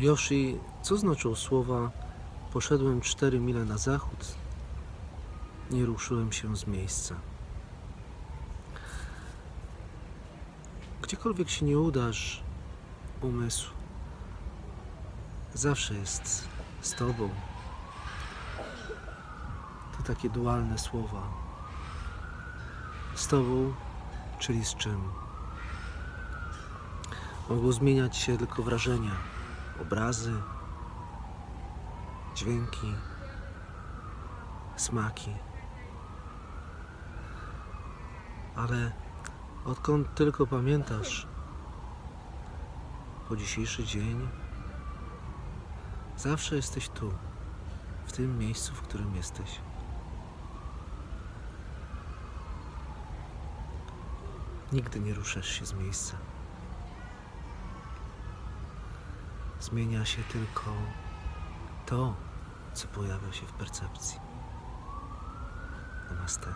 Yoshi, co znaczą słowa Poszedłem cztery mile na zachód, nie ruszyłem się z miejsca. Gdziekolwiek się nie udasz, umysł zawsze jest z tobą. To takie dualne słowa. Z tobą, czyli z czym? Mogą zmieniać się tylko wrażenia, obrazy, dźwięki, smaki. Ale odkąd tylko pamiętasz, po dzisiejszy dzień, zawsze jesteś tu, w tym miejscu, w którym jesteś. Nigdy nie ruszasz się z miejsca. Zmienia się tylko to, co pojawia się w percepcji. Namaste.